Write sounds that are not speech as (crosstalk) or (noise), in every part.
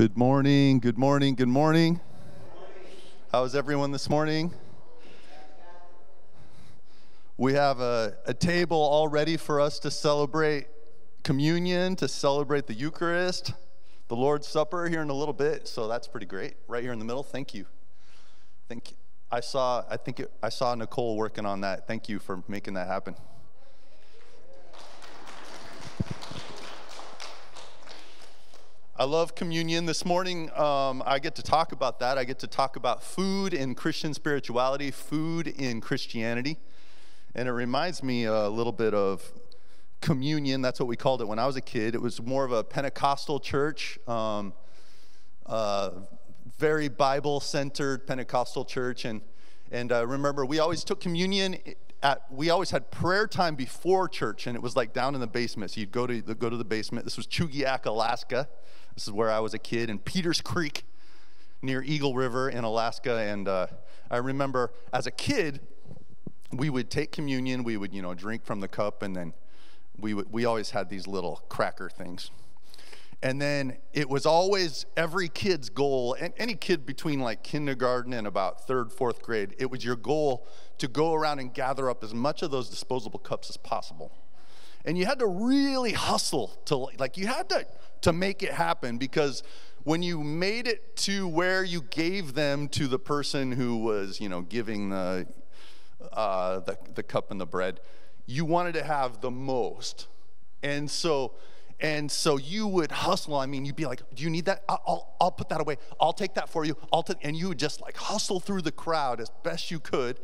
Good morning, good morning, good morning. How is everyone this morning? We have a, a table all ready for us to celebrate communion, to celebrate the Eucharist, the Lord's Supper here in a little bit. So that's pretty great. Right here in the middle. Thank you. Thank you. I saw, I think it, I saw Nicole working on that. Thank you for making that happen. I love communion. This morning, um, I get to talk about that. I get to talk about food in Christian spirituality, food in Christianity. And it reminds me a little bit of communion. That's what we called it when I was a kid. It was more of a Pentecostal church, um, uh, very Bible centered Pentecostal church. And, and uh, remember, we always took communion at, we always had prayer time before church, and it was like down in the basement. So you'd go to, go to the basement. This was Chugiak, Alaska. This is where I was a kid in Peters Creek near Eagle River in Alaska. And uh, I remember as a kid, we would take communion, we would, you know, drink from the cup, and then we, would, we always had these little cracker things. And then it was always every kid's goal, and any kid between like kindergarten and about third, fourth grade, it was your goal to go around and gather up as much of those disposable cups as possible. And you had to really hustle to, like, you had to to make it happen because when you made it to where you gave them to the person who was, you know, giving the, uh, the, the cup and the bread, you wanted to have the most. And so, and so you would hustle. I mean, you'd be like, "Do you need that? I'll, I'll, I'll put that away. I'll take that for you. I'll take." And you would just like hustle through the crowd as best you could.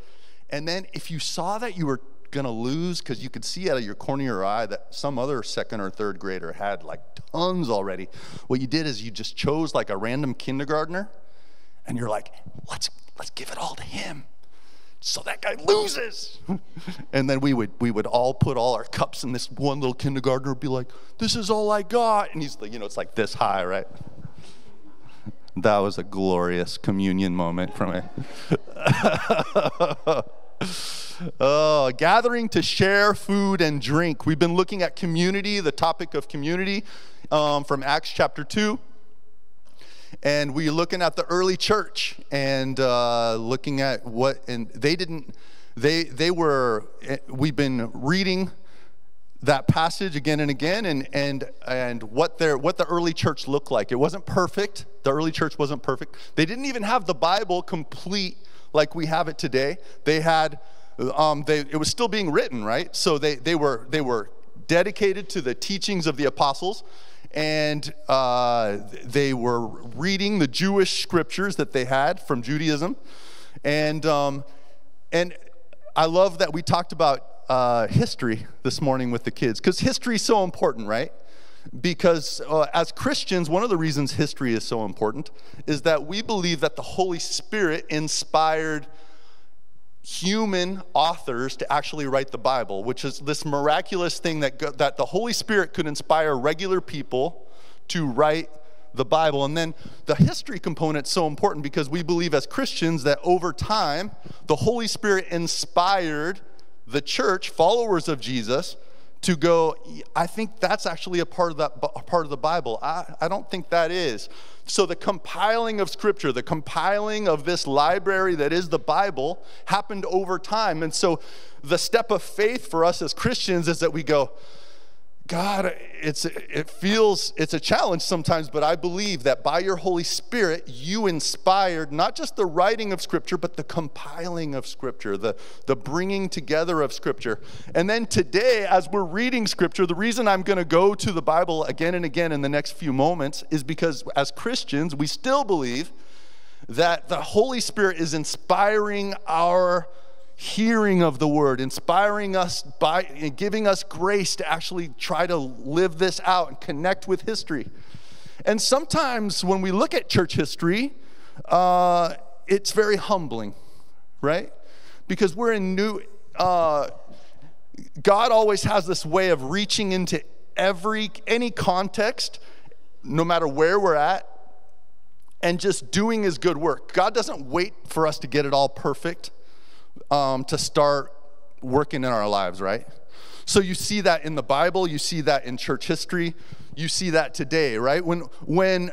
And then if you saw that you were going to lose because you could see out of your corner of your eye that some other second or third grader had like tons already. What you did is you just chose like a random kindergartner and you're like, let's, let's give it all to him so that guy loses. (laughs) and then we would, we would all put all our cups in this one little kindergartner would be like, this is all I got. And he's like, you know, it's like this high, right? That was a glorious communion moment for me. (laughs) Uh, gathering to share food and drink. We've been looking at community, the topic of community um, from Acts chapter 2. And we're looking at the early church and uh, looking at what, and they didn't, they, they were, eh, we've been reading that passage again and again and, and, and what, their, what the early church looked like. It wasn't perfect. The early church wasn't perfect. They didn't even have the Bible complete like we have it today. They had um, they, it was still being written, right? So they, they, were, they were dedicated to the teachings of the apostles, and uh, they were reading the Jewish scriptures that they had from Judaism. And, um, and I love that we talked about uh, history this morning with the kids, because history is so important, right? Because uh, as Christians, one of the reasons history is so important is that we believe that the Holy Spirit inspired human authors to actually write the Bible, which is this miraculous thing that, that the Holy Spirit could inspire regular people to write the Bible. And then the history component is so important because we believe as Christians that over time, the Holy Spirit inspired the church, followers of Jesus, to go, I think that's actually a part of that part of the Bible. I, I don't think that is. So the compiling of scripture, the compiling of this library that is the Bible happened over time. And so the step of faith for us as Christians is that we go, God, it's, it feels, it's a challenge sometimes, but I believe that by your Holy Spirit, you inspired not just the writing of Scripture, but the compiling of Scripture, the, the bringing together of Scripture. And then today, as we're reading Scripture, the reason I'm going to go to the Bible again and again in the next few moments is because as Christians, we still believe that the Holy Spirit is inspiring our hearing of the word, inspiring us by giving us grace to actually try to live this out and connect with history. And sometimes when we look at church history, uh, it's very humbling, right? Because we're in new, uh, God always has this way of reaching into every, any context, no matter where we're at, and just doing his good work. God doesn't wait for us to get it all perfect um, to start working in our lives, right? So you see that in the Bible, you see that in church history, you see that today, right? When when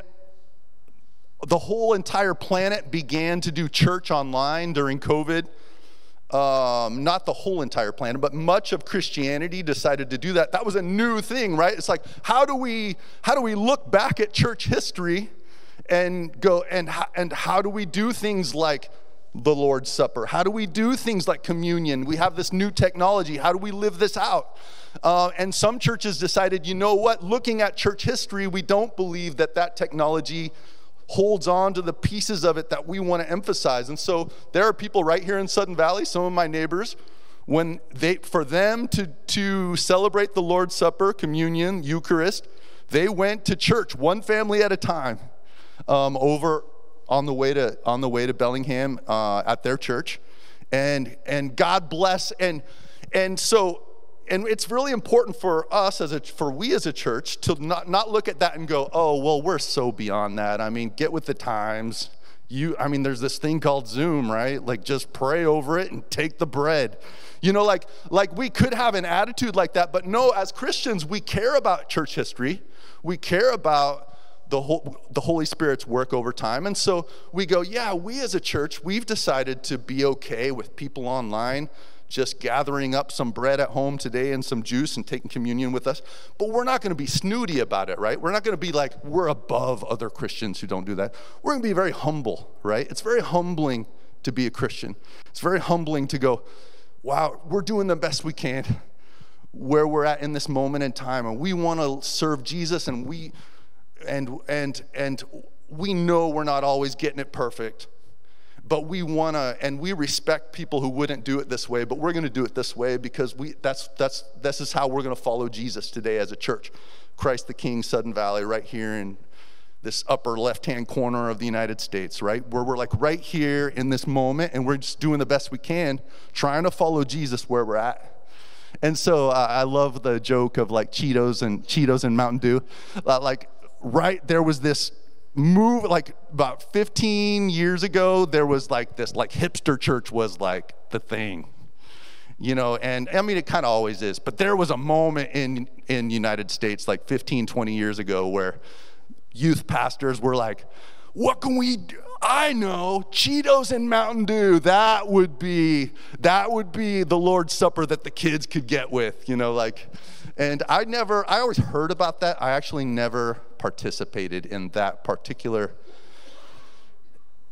the whole entire planet began to do church online during COVID. Um, not the whole entire planet, but much of Christianity decided to do that. That was a new thing, right? It's like, how do we how do we look back at church history and go and and how do we do things like the Lord's Supper? How do we do things like communion? We have this new technology. How do we live this out? Uh, and some churches decided, you know what? Looking at church history, we don't believe that that technology holds on to the pieces of it that we want to emphasize. And so there are people right here in Sudden Valley, some of my neighbors, when they for them to to celebrate the Lord's Supper, communion, Eucharist, they went to church one family at a time um, over on the way to on the way to Bellingham uh, at their church, and and God bless and and so and it's really important for us as a for we as a church to not not look at that and go oh well we're so beyond that. I mean get with the times. You I mean there's this thing called Zoom right? Like just pray over it and take the bread. You know like like we could have an attitude like that but no as Christians we care about church history. We care about the, whole, the Holy Spirit's work over time. And so we go, yeah, we as a church, we've decided to be okay with people online just gathering up some bread at home today and some juice and taking communion with us. But we're not going to be snooty about it, right? We're not going to be like, we're above other Christians who don't do that. We're going to be very humble, right? It's very humbling to be a Christian. It's very humbling to go, wow, we're doing the best we can where we're at in this moment in time. And we want to serve Jesus and we and and and we know we're not always getting it perfect but we want to and we respect people who wouldn't do it this way but we're going to do it this way because we that's that's this is how we're going to follow jesus today as a church. Christ the king sudden valley right here in this upper left hand corner of the united states right? Where we're like right here in this moment and we're just doing the best we can trying to follow jesus where we're at. And so uh, I love the joke of like Cheetos and Cheetos and Mountain Dew. Uh, like right there was this move like about 15 years ago there was like this like hipster church was like the thing you know and i mean it kind of always is but there was a moment in in united states like 15 20 years ago where youth pastors were like what can we do i know cheetos and mountain dew that would be that would be the lord's supper that the kids could get with you know like and i never i always heard about that i actually never participated in that particular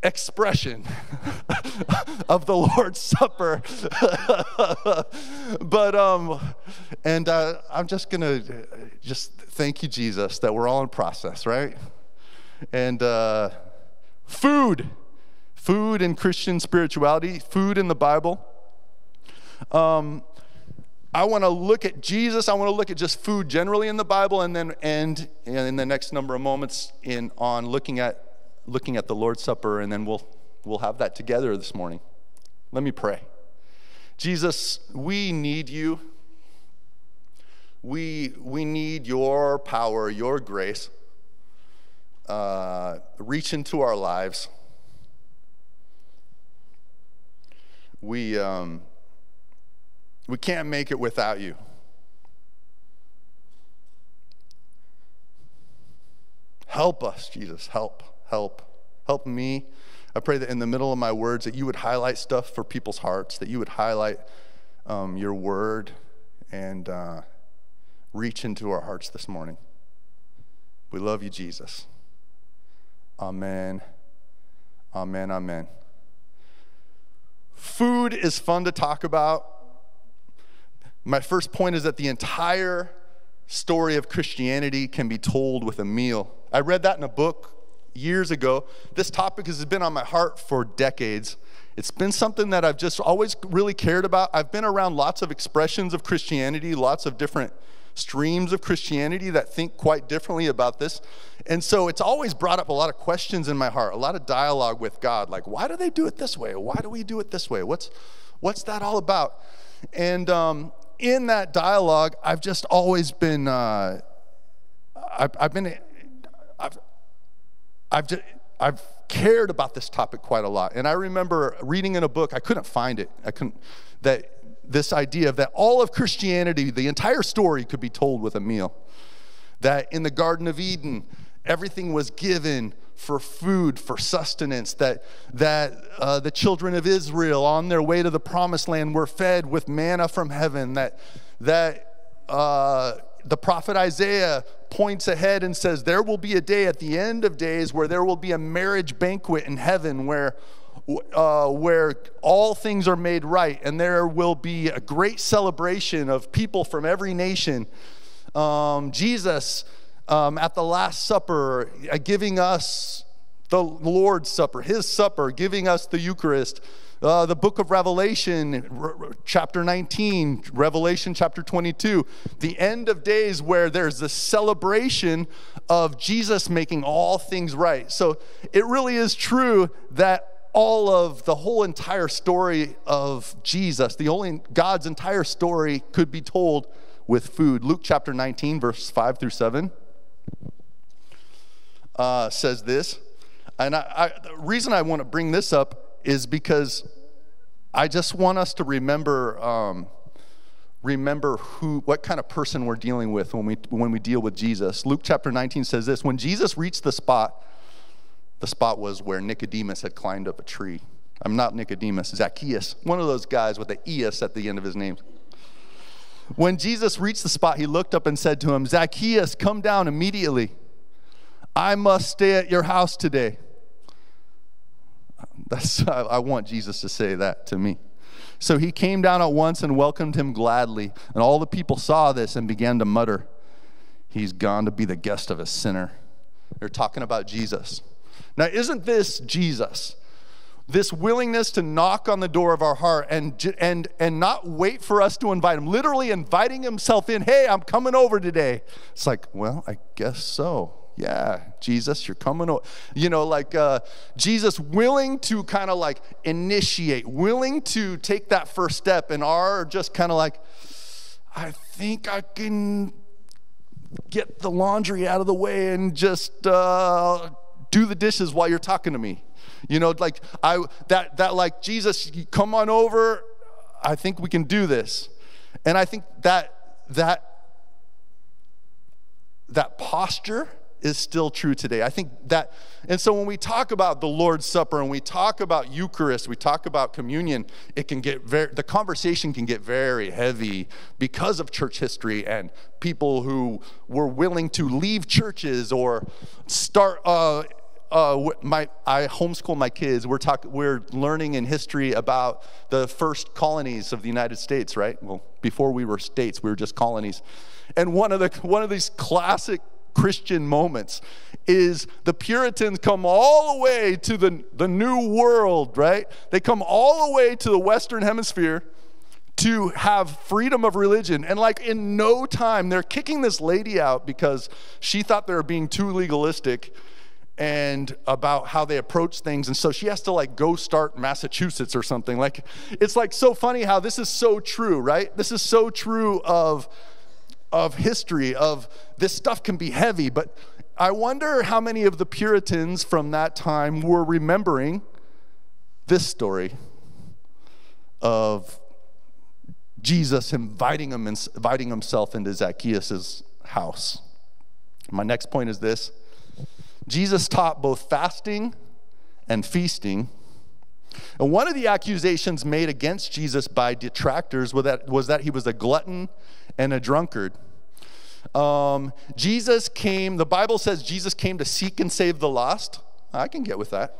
expression (laughs) of the Lord's Supper. (laughs) but, um, and uh, I'm just going to just thank you, Jesus, that we're all in process, right? And uh, food, food in Christian spirituality, food in the Bible. Um, I want to look at Jesus. I want to look at just food generally in the Bible, and then end in the next number of moments in on looking at looking at the Lord's Supper, and then we'll we'll have that together this morning. Let me pray. Jesus, we need you. We we need your power, your grace. Uh, reach into our lives. We. Um, we can't make it without you. Help us, Jesus. Help, help, help me. I pray that in the middle of my words that you would highlight stuff for people's hearts, that you would highlight um, your word and uh, reach into our hearts this morning. We love you, Jesus. Amen. Amen. Amen. Food is fun to talk about. My first point is that the entire story of Christianity can be told with a meal. I read that in a book years ago. This topic has been on my heart for decades. It's been something that I've just always really cared about. I've been around lots of expressions of Christianity, lots of different streams of Christianity that think quite differently about this. And so it's always brought up a lot of questions in my heart, a lot of dialogue with God, like, why do they do it this way? Why do we do it this way? What's, what's that all about? And um, in that dialogue, I've just always been, uh, I've, I've, been, I've, I've, just, I've cared about this topic quite a lot. And I remember reading in a book, I couldn't find it, I couldn't, that this idea of that all of Christianity, the entire story could be told with a meal. That in the Garden of Eden, everything was given for food, for sustenance, that, that uh, the children of Israel on their way to the promised land were fed with manna from heaven, that, that uh, the prophet Isaiah points ahead and says, There will be a day at the end of days where there will be a marriage banquet in heaven where uh, where all things are made right, and there will be a great celebration of people from every nation. Um, Jesus um, at the Last Supper, uh, giving us the Lord's Supper, His supper, giving us the Eucharist. Uh, the book of Revelation, r- chapter 19, Revelation chapter 22, the end of days where there's the celebration of Jesus making all things right. So it really is true that all of the whole entire story of Jesus, the only God's entire story could be told with food. Luke chapter 19, verse 5 through 7 uh, says this. And I, I, the reason I want to bring this up is because I just want us to remember. Um, remember who what kind of person we're dealing with when we when we deal with Jesus. Luke chapter 19 says this, when Jesus reached the spot the spot was where Nicodemus had climbed up a tree. I'm not Nicodemus, Zacchaeus, one of those guys with the "eus" at the end of his name. When Jesus reached the spot, he looked up and said to him, Zacchaeus, come down immediately. I must stay at your house today. That's, I want Jesus to say that to me. So he came down at once and welcomed him gladly. And all the people saw this and began to mutter, He's gone to be the guest of a sinner. They're talking about Jesus. Now, isn't this Jesus? This willingness to knock on the door of our heart and, and, and not wait for us to invite him, literally inviting himself in. Hey, I'm coming over today. It's like, well, I guess so. Yeah, Jesus, you're coming over. You know, like uh, Jesus willing to kind of like initiate, willing to take that first step, and are just kind of like, I think I can get the laundry out of the way and just uh, do the dishes while you're talking to me. You know, like I that that like Jesus, come on over. I think we can do this. And I think that that that posture is still true today. I think that, and so when we talk about the Lord's Supper and we talk about Eucharist, we talk about communion, it can get very, the conversation can get very heavy because of church history and people who were willing to leave churches or start, uh, uh, my, I homeschool my kids. We're talking, we're learning in history about the first colonies of the United States, right? Well, before we were states, we were just colonies. And one of the one of these classic Christian moments is the Puritans come all the way to the, the New World, right? They come all the way to the Western Hemisphere to have freedom of religion. And like in no time, they're kicking this lady out because she thought they were being too legalistic and about how they approach things. And so she has to like go start massachusetts or something. Like it's like so funny how this is so true right? This is so true of of history of this stuff can be heavy. But i wonder how many of the puritans from that time were remembering this story of jesus inviting him inviting himself into zacchaeus' house. My next point is this Jesus taught both fasting and feasting. And one of the accusations made against Jesus by detractors was that, was that he was a glutton and a drunkard. Um, Jesus came, the Bible says Jesus came to seek and save the lost. I can get with that.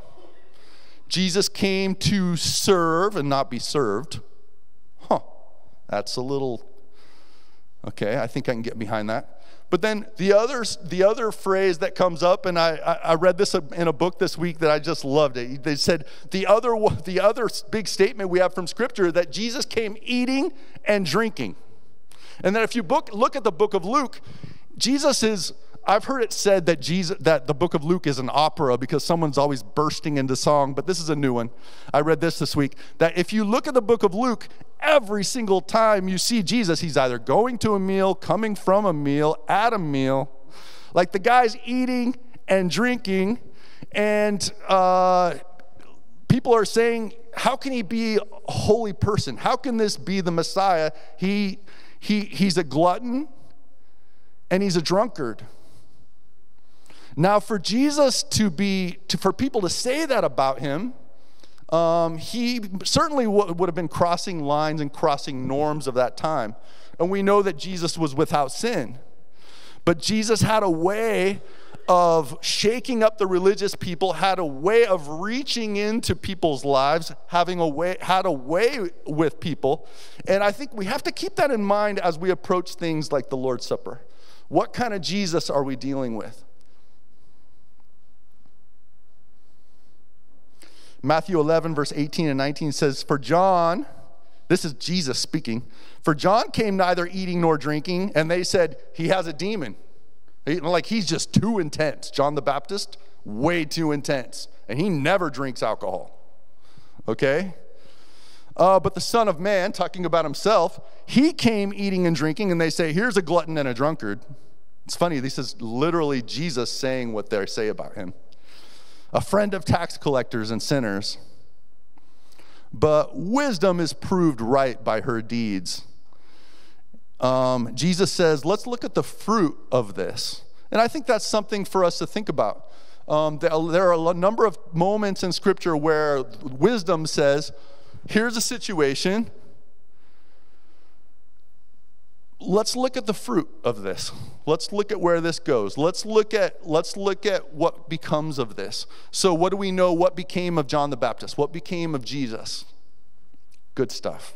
Jesus came to serve and not be served. Huh, that's a little, okay, I think I can get behind that. But then the other, the other phrase that comes up, and I, I read this in a book this week that I just loved it. They said the other, the other big statement we have from Scripture that Jesus came eating and drinking. And then if you book, look at the book of Luke, Jesus is I've heard it said that Jesus that the book of Luke is an opera because someone's always bursting into song, but this is a new one. I read this this week that if you look at the book of Luke, every single time you see Jesus, he's either going to a meal, coming from a meal, at a meal. Like the guy's eating and drinking, and uh, people are saying, How can he be a holy person? How can this be the Messiah? He, he, he's a glutton and he's a drunkard. Now, for Jesus to be, to, for people to say that about him, um, he certainly would have been crossing lines and crossing norms of that time. And we know that Jesus was without sin. But Jesus had a way of shaking up the religious people, had a way of reaching into people's lives, having a way, had a way with people. And I think we have to keep that in mind as we approach things like the Lord's Supper. What kind of Jesus are we dealing with? Matthew 11, verse 18 and 19 says, For John, this is Jesus speaking, for John came neither eating nor drinking, and they said, He has a demon. Like he's just too intense. John the Baptist, way too intense. And he never drinks alcohol. Okay? Uh, but the Son of Man, talking about himself, he came eating and drinking, and they say, Here's a glutton and a drunkard. It's funny, this is literally Jesus saying what they say about him a friend of tax collectors and sinners. But wisdom is proved right by her deeds. Um, Jesus says, let's look at the fruit of this. And I think that's something for us to think about. Um, there are a number of moments in Scripture where wisdom says, here's a situation, let's look at the fruit of this let's look at where this goes. Let's look at let's look at what becomes of this. So what do we know? What became of john the baptist? What became of jesus? Good stuff.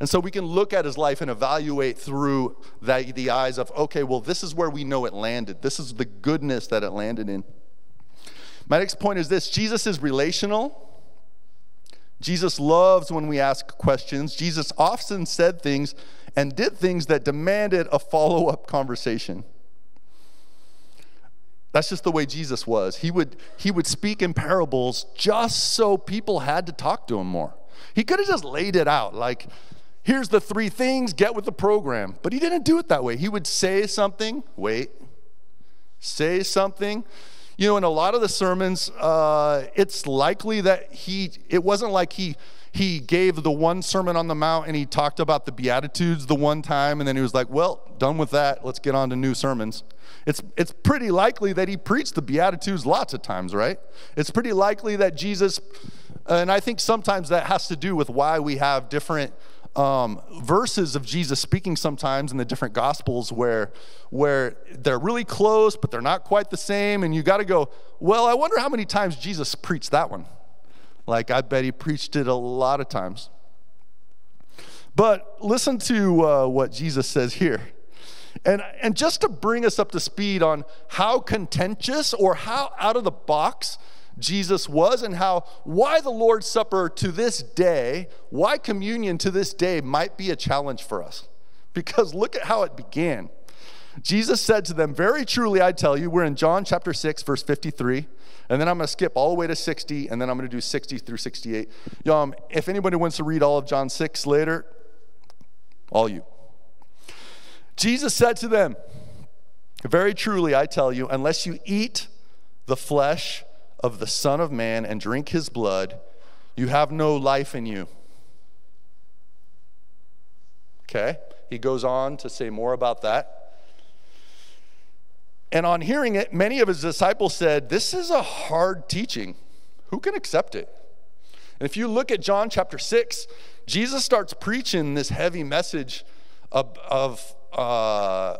And so we can look at his life and evaluate through the, the eyes of okay well this is where we know it landed. This is the goodness that it landed in. My next point is this. Jesus is relational. Jesus loves when we ask questions. Jesus often said things and did things that demanded a follow up conversation. That's just the way Jesus was. He would, he would speak in parables just so people had to talk to him more. He could have just laid it out like, here's the three things, get with the program. But he didn't do it that way. He would say something, wait, say something, you know, in a lot of the sermons, uh, it's likely that he, it wasn't like he, he gave the one sermon on the mount and he talked about the beatitudes the one time and then he was like well done with that. Let's get on to new sermons. It's, it's pretty likely that he preached the beatitudes lots of times right? It's pretty likely that jesus and i think sometimes that has to do with why we have different um, verses of Jesus speaking sometimes in the different gospels where where they're really close but they're not quite the same and you got to go well I wonder how many times Jesus preached that one like I bet he preached it a lot of times but listen to uh, what Jesus says here and, and just to bring us up to speed on how contentious or how out of the box Jesus was and how why the Lord's Supper to this day, why communion to this day might be a challenge for us. Because look at how it began. Jesus said to them, Very truly I tell you, we're in John chapter 6, verse 53. And then I'm going to skip all the way to 60, and then I'm going to do 60 through 68. Um, if anybody wants to read all of John 6 later, all you. Jesus said to them, Very truly I tell you, unless you eat the flesh of the Son of Man and drink his blood, you have no life in you. Okay? He goes on to say more about that. And on hearing it, many of his disciples said, This is a hard teaching. Who can accept it? And if you look at John chapter 6, Jesus starts preaching this heavy message of, of uh,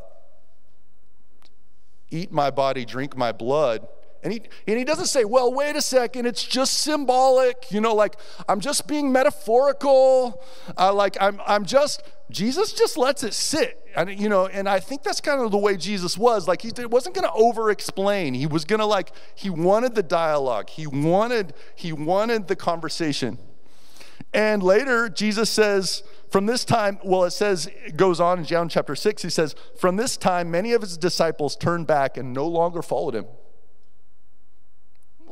eat my body, drink my blood. And he, and he doesn't say, well, wait a second, it's just symbolic. You know, like, I'm just being metaphorical. Uh, like, I'm, I'm just, Jesus just lets it sit. And, you know, and I think that's kind of the way Jesus was. Like, he wasn't going to over explain. He was going to, like, he wanted the dialogue, he wanted, he wanted the conversation. And later, Jesus says, from this time, well, it says, it goes on in John chapter 6, he says, from this time, many of his disciples turned back and no longer followed him.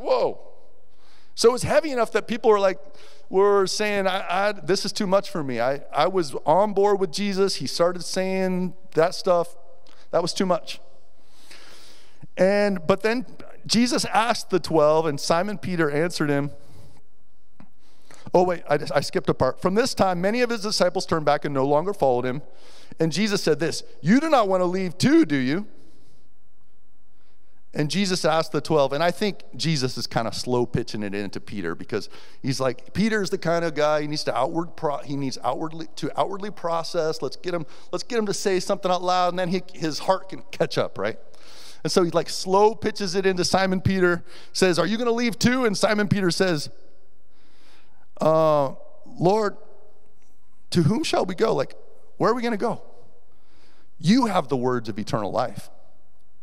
Whoa. So it was heavy enough that people were like, were saying, I, I, this is too much for me. I, I was on board with Jesus. He started saying that stuff. That was too much. And, but then Jesus asked the 12, and Simon Peter answered him, Oh, wait, I, I skipped a part. From this time, many of his disciples turned back and no longer followed him. And Jesus said this You do not want to leave too, do you? And Jesus asked the 12, and I think Jesus is kind of slow pitching it into Peter because he's like, Peter's the kind of guy he needs to outward pro- he needs outwardly to outwardly process. Let's get him, let's get him to say something out loud, and then he, his heart can catch up, right? And so he like slow pitches it into Simon Peter, says, Are you gonna leave too? And Simon Peter says, uh, Lord, to whom shall we go? Like, where are we gonna go? You have the words of eternal life.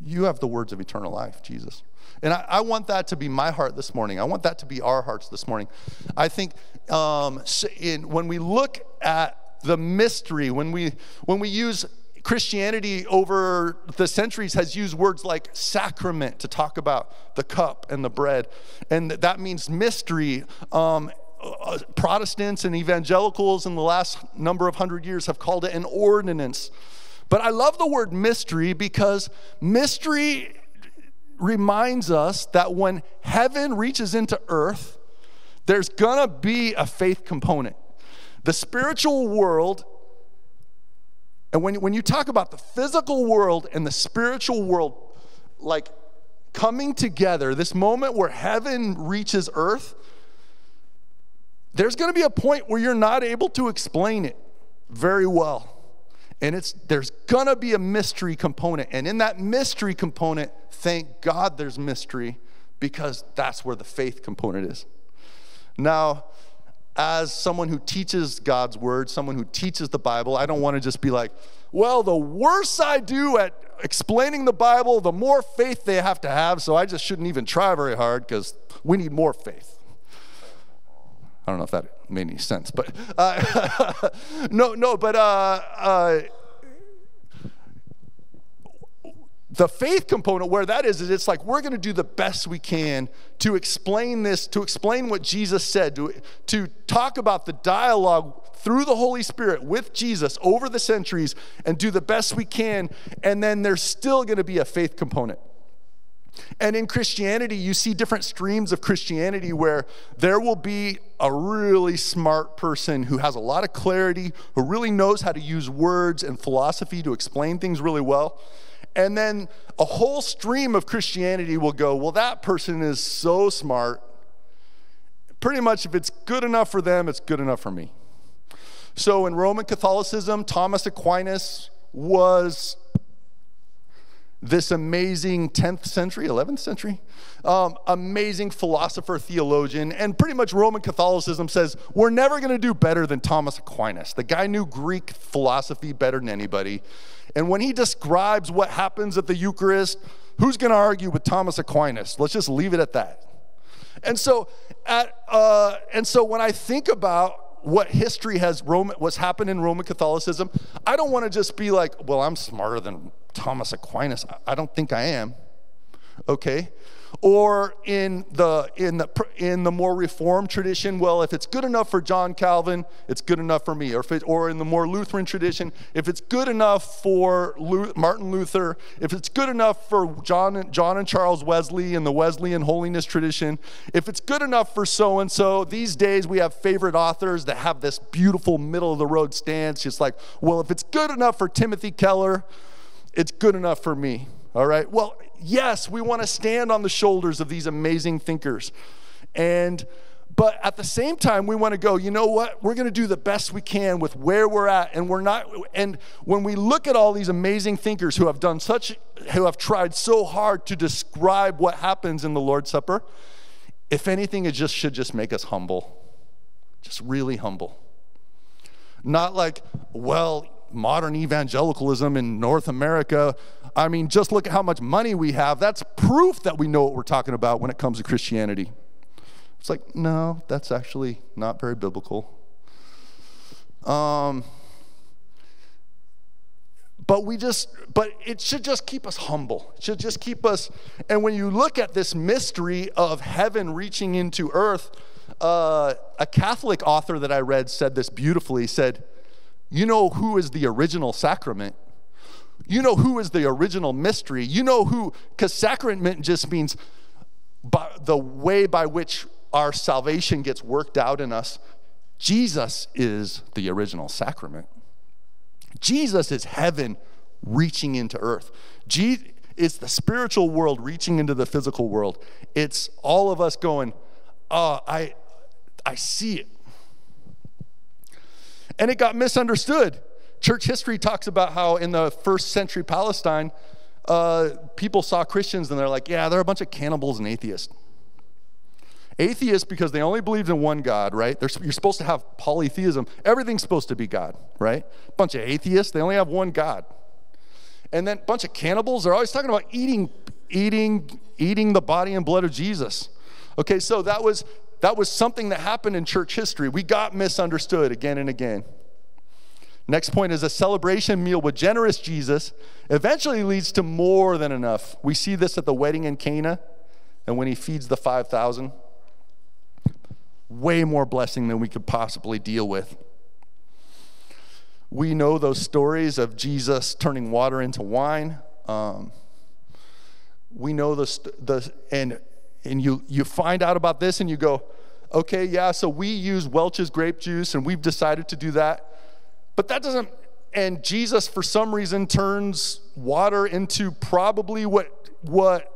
You have the words of eternal life, Jesus. And I, I, want that to be my heart this morning. I want that to be our hearts this morning. I think um, in, when we look at the mystery, when we, when we use Christianity over the centuries has used words like sacrament to talk about the cup and the bread. And that means mystery. Um, uh, Protestants and evangelicals in the last number of hundred years have called it an ordinance. But I love the word mystery because mystery reminds us that when heaven reaches into earth, there's gonna be a faith component. The spiritual world, and when, when you talk about the physical world and the spiritual world, like coming together, this moment where heaven reaches earth, there's gonna be a point where you're not able to explain it very well. And it's there's gonna be a mystery component. And in that mystery component, thank God there's mystery because that's where the faith component is. Now, as someone who teaches God's word, someone who teaches the Bible, I don't want to just be like, well, the worse I do at explaining the Bible, the more faith they have to have, so I just shouldn't even try very hard because we need more faith. I don't know if that made any sense, but uh, (laughs) no, no, but uh, uh, the faith component where that is is it's like we're going to do the best we can to explain this to explain what jesus said to, to talk about the dialogue through the holy spirit with jesus over the centuries and do the best we can and then there's still going to be a faith component and in Christianity, you see different streams of Christianity where there will be a really smart person who has a lot of clarity, who really knows how to use words and philosophy to explain things really well. And then a whole stream of Christianity will go, well, that person is so smart. Pretty much, if it's good enough for them, it's good enough for me. So in Roman Catholicism, Thomas Aquinas was this amazing 10th century, 11th century, um, amazing philosopher, theologian, and pretty much Roman Catholicism says we're never going to do better than Thomas Aquinas. The guy knew Greek philosophy better than anybody. And when he describes what happens at the Eucharist, who's going to argue with Thomas Aquinas? Let's just leave it at that. And so, at, uh, and so when I think about what history has Roman, what's happened in Roman Catholicism, I don't want to just be like, well, I'm smarter than Thomas Aquinas. I don't think I am. Okay? Or in the in the in the more reformed tradition, well, if it's good enough for John Calvin, it's good enough for me. Or it, or in the more Lutheran tradition, if it's good enough for Martin Luther, if it's good enough for John John and Charles Wesley in the Wesleyan holiness tradition, if it's good enough for so and so, these days we have favorite authors that have this beautiful middle of the road stance, just like, well, if it's good enough for Timothy Keller, it's good enough for me. All right? Well, yes, we want to stand on the shoulders of these amazing thinkers. And but at the same time we want to go, you know what? We're going to do the best we can with where we're at and we're not and when we look at all these amazing thinkers who have done such who have tried so hard to describe what happens in the Lord's Supper, if anything it just should just make us humble. Just really humble. Not like, well, modern evangelicalism in North America. I mean, just look at how much money we have. That's proof that we know what we're talking about when it comes to Christianity. It's like, no, that's actually not very biblical. Um, but we just, but it should just keep us humble. It should just keep us. And when you look at this mystery of heaven reaching into earth, uh, a Catholic author that I read said this beautifully. He said, you know who is the original sacrament. You know who is the original mystery. You know who, because sacrament just means by the way by which our salvation gets worked out in us. Jesus is the original sacrament. Jesus is heaven reaching into earth. It's the spiritual world reaching into the physical world. It's all of us going, oh, I, I see it. And it got misunderstood. Church history talks about how in the first century Palestine, uh, people saw Christians and they're like, yeah, they're a bunch of cannibals and atheists. Atheists because they only believed in one God, right? They're, you're supposed to have polytheism. Everything's supposed to be God, right? Bunch of atheists, they only have one God. And then bunch of cannibals, they're always talking about eating, eating, eating the body and blood of Jesus. Okay, so that was that was something that happened in church history. We got misunderstood again and again. Next point is a celebration meal with generous Jesus eventually leads to more than enough. We see this at the wedding in Cana and when he feeds the 5,000 way more blessing than we could possibly deal with. We know those stories of Jesus turning water into wine. Um, we know the, the and and you you find out about this and you go, okay, yeah, so we use Welch's grape juice and we've decided to do that, but that doesn't. And Jesus, for some reason, turns water into probably what what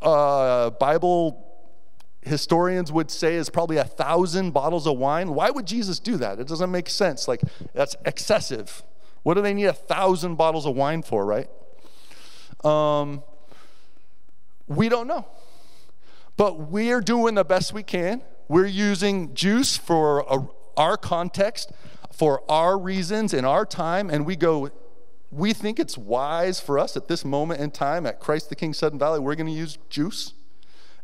uh, Bible historians would say is probably a thousand bottles of wine. Why would Jesus do that? It doesn't make sense. Like, that's excessive. What do they need a thousand bottles of wine for, right? Um, we don't know. But we're doing the best we can. We're using juice for a, our context, for our reasons, in our time, and we go, we think it's wise for us at this moment in time at Christ the King Sudden Valley, we're going to use juice.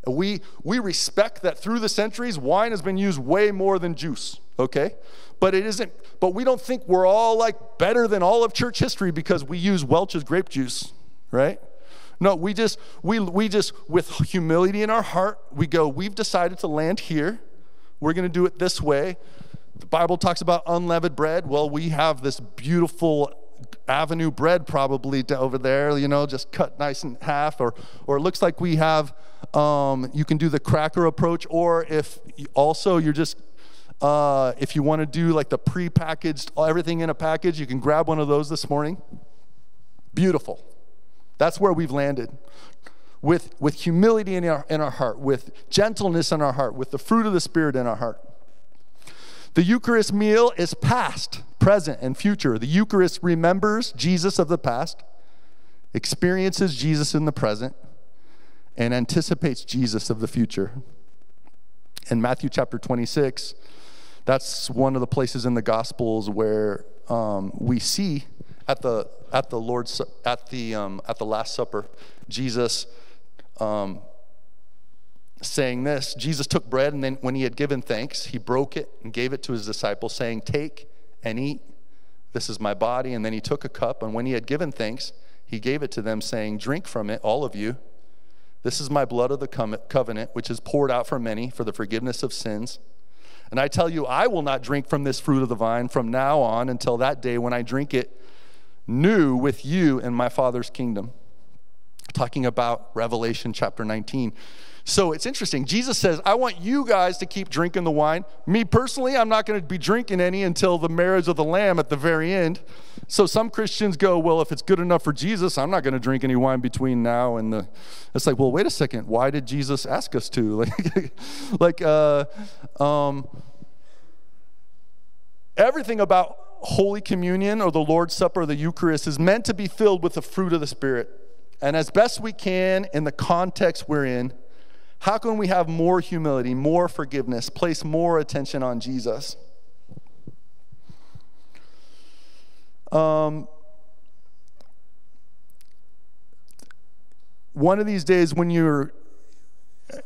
We, we respect that through the centuries, wine has been used way more than juice, okay? But it isn't, but we don't think we're all like better than all of church history because we use Welch's grape juice, right? No, we just, we, we just, with humility in our heart, we go, we've decided to land here. We're going to do it this way. The Bible talks about unleavened bread. Well, we have this beautiful avenue bread probably over there, you know, just cut nice in half, or, or it looks like we have, um, you can do the cracker approach, or if also you're just, uh, if you want to do like the pre-packaged, everything in a package, you can grab one of those this morning. Beautiful. That's where we've landed. With, with humility in our, in our heart, with gentleness in our heart, with the fruit of the Spirit in our heart. The Eucharist meal is past, present, and future. The Eucharist remembers Jesus of the past, experiences Jesus in the present, and anticipates Jesus of the future. In Matthew chapter 26, that's one of the places in the Gospels where um, we see at the at the Lord's at the um, at the Last Supper, Jesus um, saying this Jesus took bread, and then when he had given thanks, he broke it and gave it to his disciples, saying, Take and eat. This is my body. And then he took a cup, and when he had given thanks, he gave it to them, saying, Drink from it, all of you. This is my blood of the covenant, which is poured out for many for the forgiveness of sins. And I tell you, I will not drink from this fruit of the vine from now on until that day when I drink it new with you in my Father's kingdom. Talking about Revelation chapter 19. So it's interesting. Jesus says, I want you guys to keep drinking the wine. Me personally, I'm not going to be drinking any until the marriage of the Lamb at the very end. So some Christians go, Well, if it's good enough for Jesus, I'm not going to drink any wine between now and the. It's like, Well, wait a second. Why did Jesus ask us to? (laughs) Like, like uh, um, everything about Holy Communion or the Lord's Supper or the Eucharist is meant to be filled with the fruit of the Spirit. And as best we can in the context we're in, how can we have more humility, more forgiveness, place more attention on Jesus? Um, one of these days, when you're,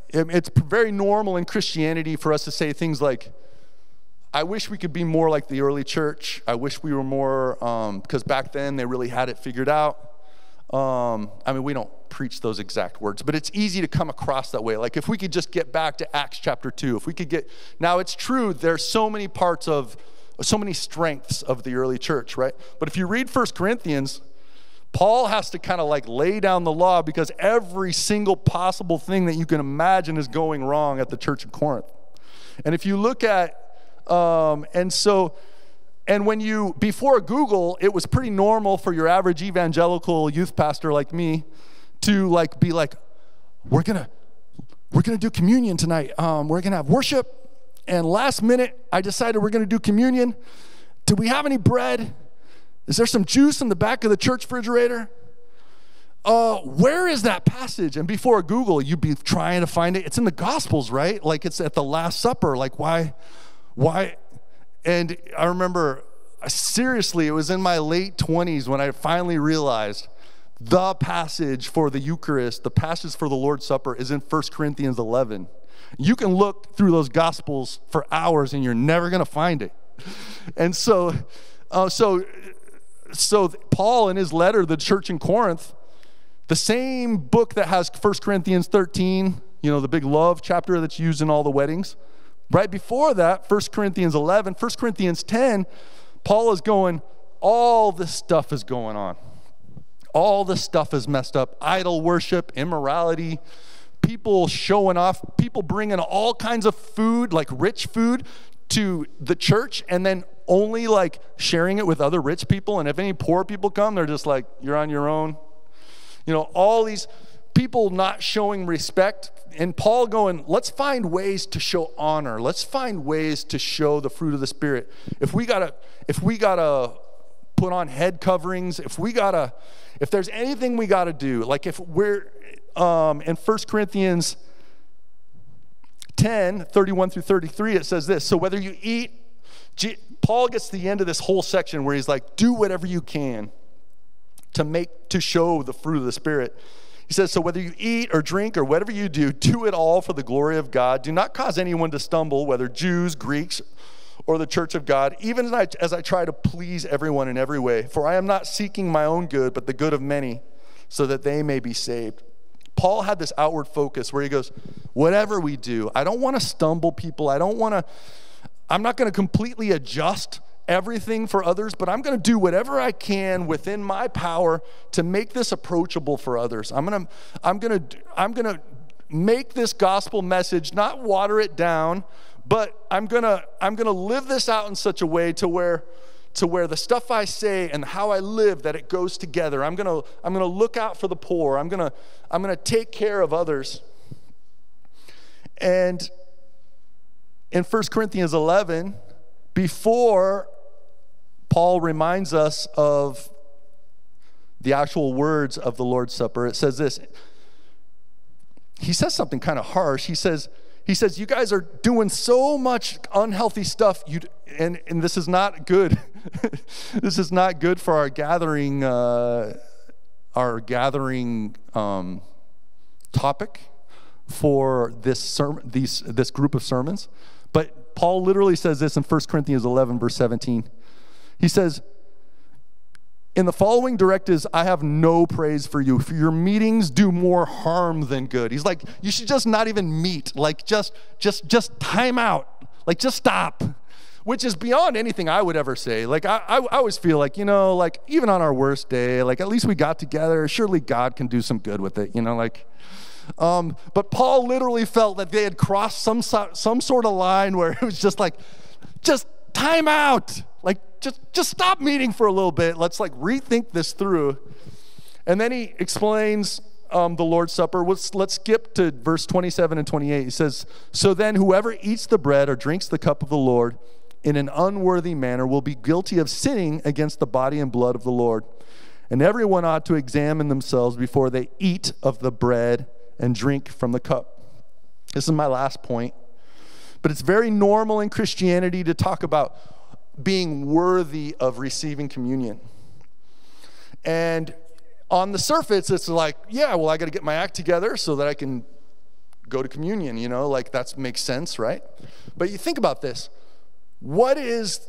it's very normal in Christianity for us to say things like, I wish we could be more like the early church. I wish we were more, because um, back then they really had it figured out. Um, I mean, we don't preach those exact words, but it's easy to come across that way. Like if we could just get back to Acts chapter 2, if we could get, now it's true, there's so many parts of, so many strengths of the early church, right? But if you read First Corinthians, Paul has to kind of like lay down the law because every single possible thing that you can imagine is going wrong at the church of Corinth. And if you look at, um, and so, and when you, before Google, it was pretty normal for your average evangelical youth pastor like me to like be like, we're gonna we're gonna do communion tonight. Um, we're gonna have worship. And last minute, I decided we're gonna do communion. Do we have any bread? Is there some juice in the back of the church refrigerator? Uh, where is that passage? And before Google, you'd be trying to find it. It's in the Gospels, right? Like it's at the Last Supper. Like why, why? And I remember seriously, it was in my late 20s when I finally realized the passage for the Eucharist, the passage for the Lord's Supper is in 1 Corinthians 11. You can look through those Gospels for hours and you're never going to find it. And so, uh, so, so Paul in his letter the church in Corinth, the same book that has 1 Corinthians 13, you know, the big love chapter that's used in all the weddings. Right before that, 1 Corinthians 11, 1 Corinthians 10, Paul is going, all this stuff is going on. All the stuff is messed up idol worship, immorality, people showing off, people bringing all kinds of food, like rich food, to the church and then only like sharing it with other rich people. And if any poor people come, they're just like, you're on your own. You know, all these people not showing respect. And Paul going, let's find ways to show honor. Let's find ways to show the fruit of the Spirit. If we gotta, if we gotta put on head coverings, if we gotta, if there's anything we gotta do, like if we're um, in 1 Corinthians 10, 31 through 33, it says this. So whether you eat, Paul gets to the end of this whole section where he's like, do whatever you can to make, to show the fruit of the Spirit. He says, So whether you eat or drink or whatever you do, do it all for the glory of God. Do not cause anyone to stumble, whether Jews, Greeks, or the church of God, even as I, as I try to please everyone in every way. For I am not seeking my own good, but the good of many, so that they may be saved. Paul had this outward focus where he goes, Whatever we do, I don't want to stumble people. I don't want to, I'm not going to completely adjust everything for others, but I'm going to do whatever I can within my power to make this approachable for others. I'm going to I'm going to I'm going to make this gospel message not water it down, but I'm to I'm to live this out in such a way to where to where the stuff I say and how I live that it goes together. I'm to I'm to look out for the poor. I'm to I'm to take care of others. And in 1 Corinthians 11, before Paul reminds us of the actual words of the Lord's Supper. It says this. He says something kind of harsh. He says, he says, you guys are doing so much unhealthy stuff, you and, and this is not good. (laughs) this is not good for our gathering, uh, our gathering um, topic for this sermon, these, this group of sermons. But Paul literally says this in 1 Corinthians 11, verse 17. He says, in the following directives, I have no praise for you. For your meetings do more harm than good. He's like, you should just not even meet. Like, just, just, just time out. Like, just stop. Which is beyond anything I would ever say. Like, I, I, I always feel like, you know, like, even on our worst day, like, at least we got together. Surely God can do some good with it, you know, like. Um, but Paul literally felt that they had crossed some, some sort of line where it was just like, just time out. Like, just, just stop meeting for a little bit. Let's like rethink this through. And then he explains um, the Lord's Supper. Let's, let's skip to verse 27 and 28. He says, So then whoever eats the bread or drinks the cup of the Lord in an unworthy manner will be guilty of sinning against the body and blood of the Lord. And everyone ought to examine themselves before they eat of the bread and drink from the cup. This is my last point. But it's very normal in Christianity to talk about being worthy of receiving communion. And on the surface, it's like, yeah, well, I got to get my act together so that I can go to communion, you know, like that makes sense, right? But you think about this what is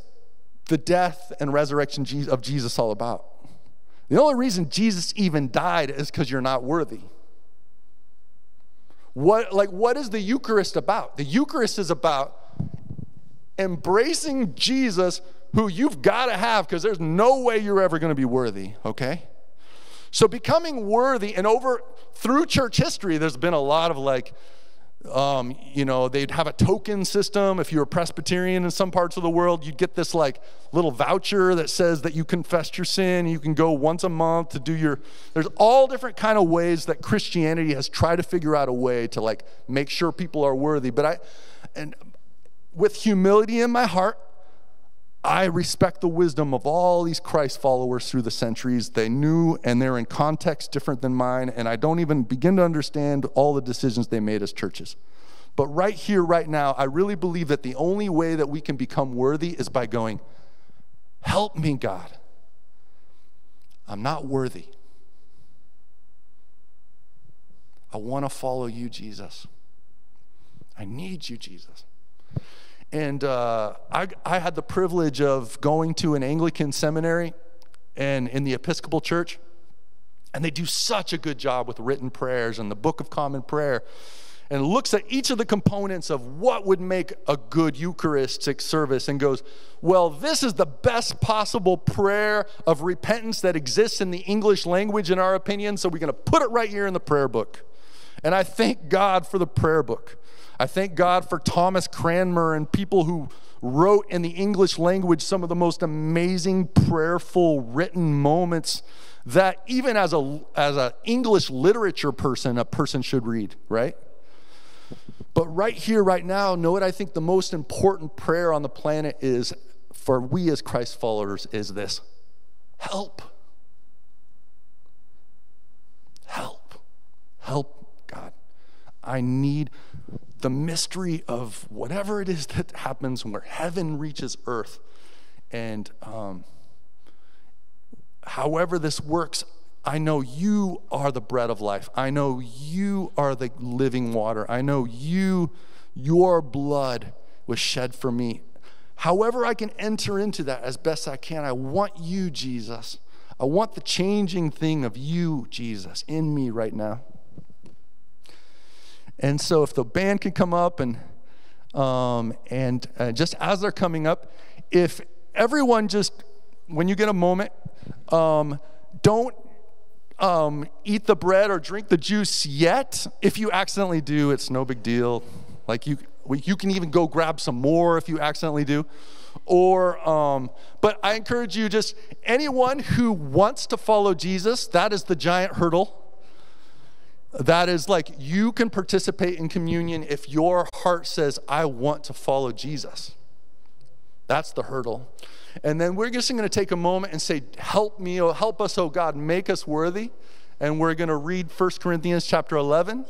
the death and resurrection of Jesus all about? The only reason Jesus even died is because you're not worthy. What, like, what is the Eucharist about? The Eucharist is about embracing Jesus, who you've got to have because there's no way you're ever going to be worthy, okay? So becoming worthy, and over through church history, there's been a lot of like, um, you know, they'd have a token system. If you were Presbyterian in some parts of the world, you'd get this like little voucher that says that you confessed your sin. You can go once a month to do your. There's all different kind of ways that Christianity has tried to figure out a way to like make sure people are worthy. But I, and with humility in my heart, I respect the wisdom of all these Christ followers through the centuries. They knew and they're in context different than mine, and I don't even begin to understand all the decisions they made as churches. But right here, right now, I really believe that the only way that we can become worthy is by going, Help me, God. I'm not worthy. I want to follow you, Jesus. I need you, Jesus. And uh, I, I had the privilege of going to an Anglican seminary and in the Episcopal Church. And they do such a good job with written prayers and the Book of Common Prayer and looks at each of the components of what would make a good Eucharistic service and goes, Well, this is the best possible prayer of repentance that exists in the English language, in our opinion, so we're going to put it right here in the prayer book. And I thank God for the prayer book. I thank God for Thomas Cranmer and people who wrote in the English language some of the most amazing prayerful written moments that even as a as an English literature person a person should read, right? But right here right now, know what I think the most important prayer on the planet is for we as Christ followers is this. Help. Help. Help, God. I need the mystery of whatever it is (laughs) that happens where heaven reaches earth. And um, however this works, I know you are the bread of life. I know you are the living water. I know you, your blood was shed for me. However, I can enter into that as best I can, I want you, Jesus. I want the changing thing of you, Jesus, in me right now. And so, if the band can come up and um, and uh, just as they're coming up, if everyone just when you get a moment, um, don't um, eat the bread or drink the juice yet. If you accidentally do, it's no big deal. Like you, you can even go grab some more if you accidentally do. Or, um, but I encourage you just anyone who wants to follow Jesus, that is the giant hurdle that is like you can participate in communion if your heart says, I want to follow Jesus. That's the hurdle. And then we're just going to take a moment and say, Help me, oh, help us, oh God, make us worthy. And we're going to read 1 Corinthians chapter 11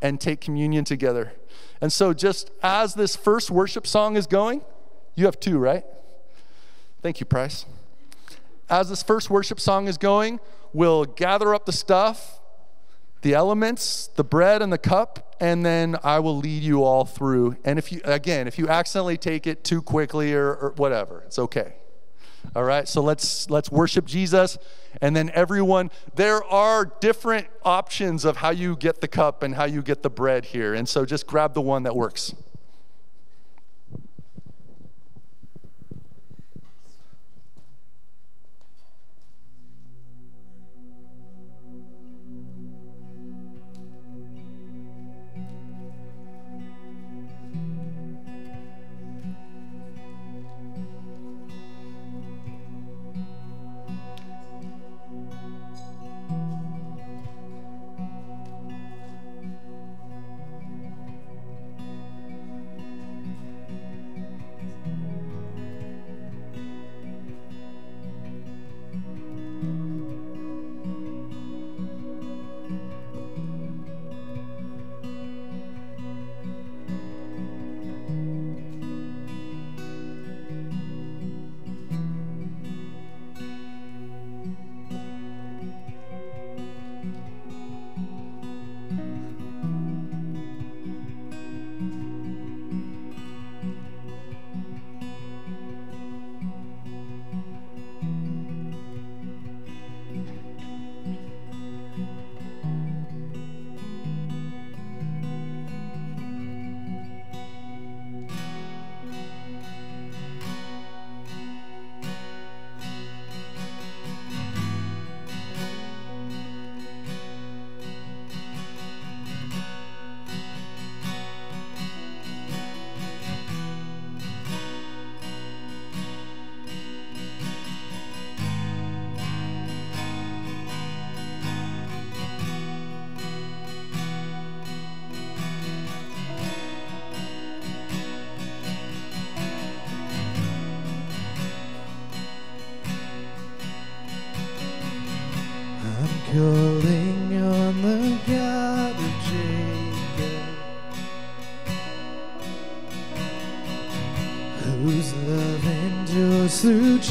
and take communion together. And so, just as this first worship song is going, you have two, right? Thank you, Price. As this first worship song is going, we'll gather up the stuff the elements, the bread and the cup, and then I will lead you all through. And if you, again, if you accidentally take it too quickly or, or whatever, it's okay. All right, so let's let's worship Jesus, and then everyone. There are different options of how you get the cup and how you get the bread here, and so just grab the one that works.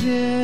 Endures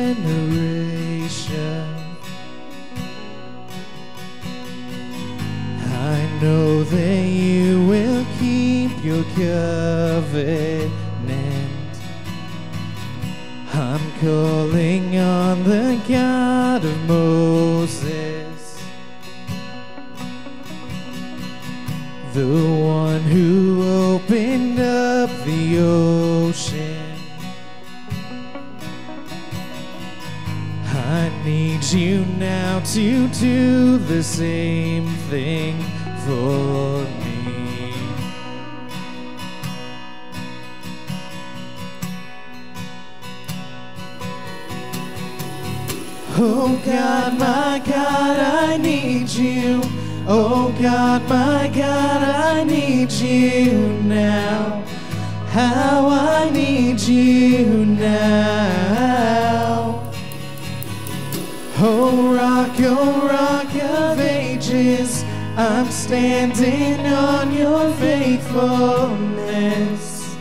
for me. Oh God, my God, I need you. Oh God, my God, I need you now. How I need you now. Oh rock, oh rock of ages, I'm standing on your faithfulness.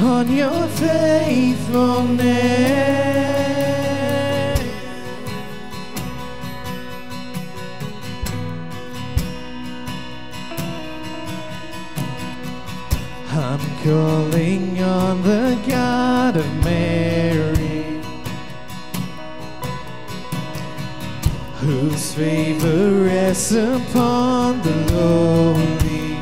On your faithfulness. I'm calling on the God of Mary, whose favor rests upon the lowly.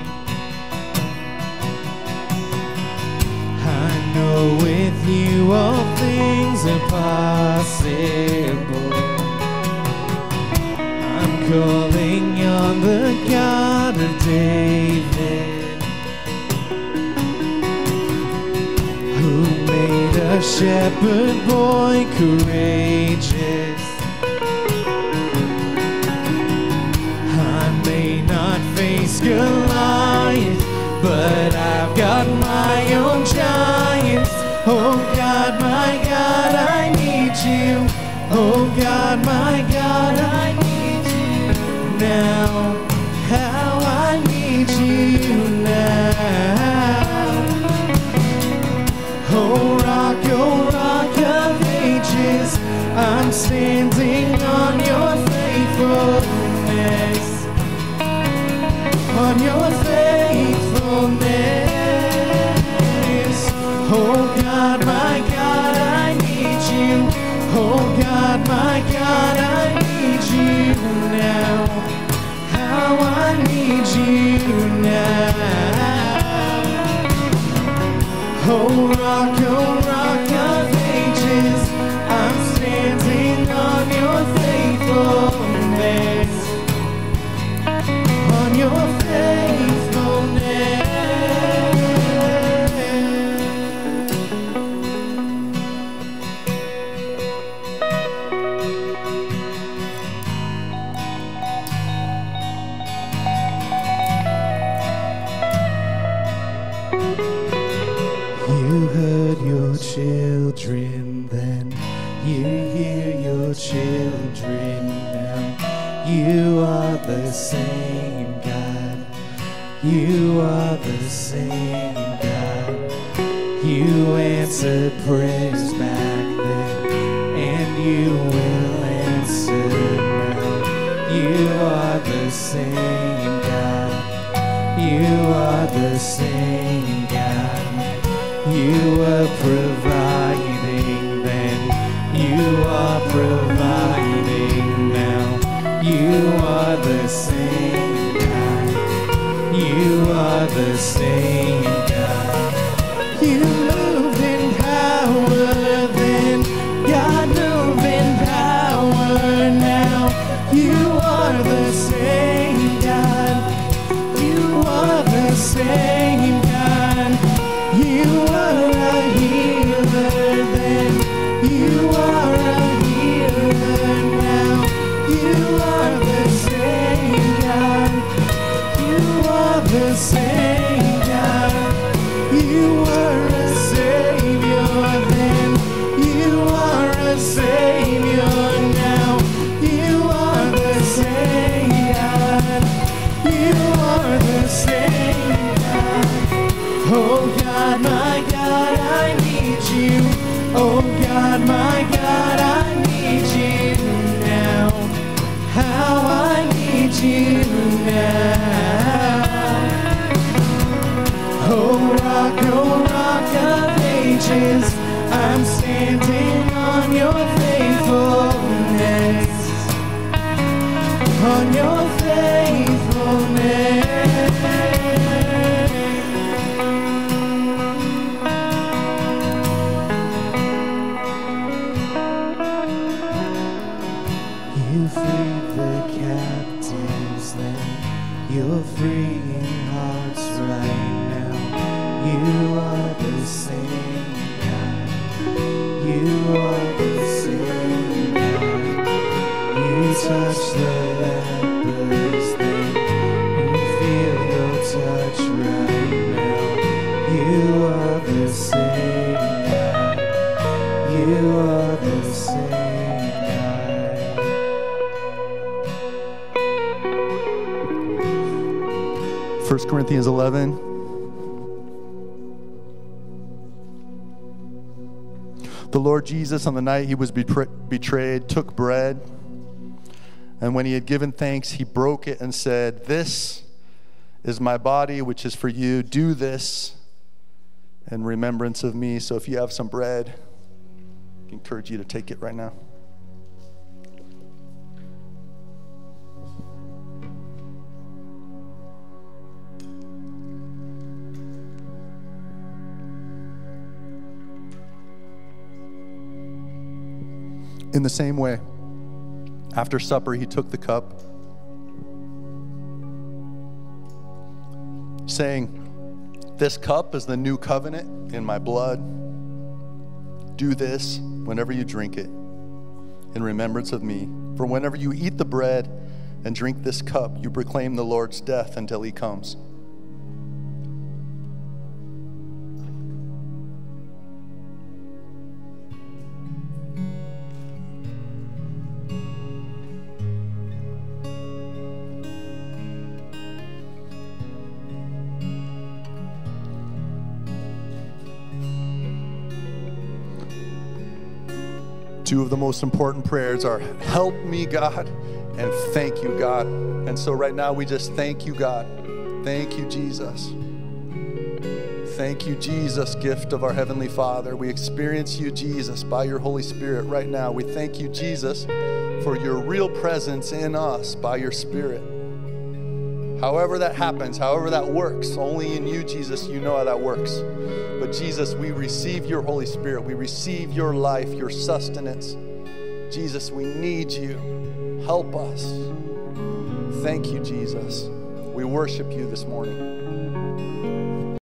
I know with you all things are possible. I'm calling on the God of David. who made a shepherd boy courageous. Face Goliath, but I've got my own giants. Oh God, my God, I need you. Oh God, my rock you are the same God. You answered prayers back then, and you will answer now. You are the same God, you are the same God. You were providing the same ages, I'm standing on your faithfulness. On your Corinthians 11. The Lord Jesus, on the night he was betrayed, took bread. And when he had given thanks, he broke it and said, This is my body, which is for you. Do this in remembrance of me. So if you have some bread, I encourage you to take it right now. In the same way, after supper, he took the cup, saying, This cup is the new covenant in my blood. Do this whenever you drink it in remembrance of me. For whenever you eat the bread and drink this cup, you proclaim the Lord's death until he comes. Two of the most important prayers are help me, God, and thank you, God. And so right now we just thank you, God. Thank you, Jesus. Thank you, Jesus, gift of our Heavenly Father. We experience you, Jesus, by your Holy Spirit right now. We thank you, Jesus, for your real presence in us by your Spirit. However that happens, however that works, only in you, Jesus, you know how that works. But Jesus, we receive your Holy Spirit. We receive your life, your sustenance. Jesus, we need you. Help us. Thank you, Jesus. We worship you this morning.